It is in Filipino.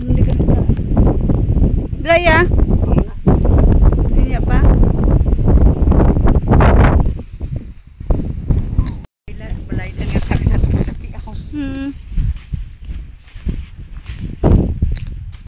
Bumili ka ng. Dry ah. Hindi pa. Wala, wala yung kagsat ko sa ako. Hmm.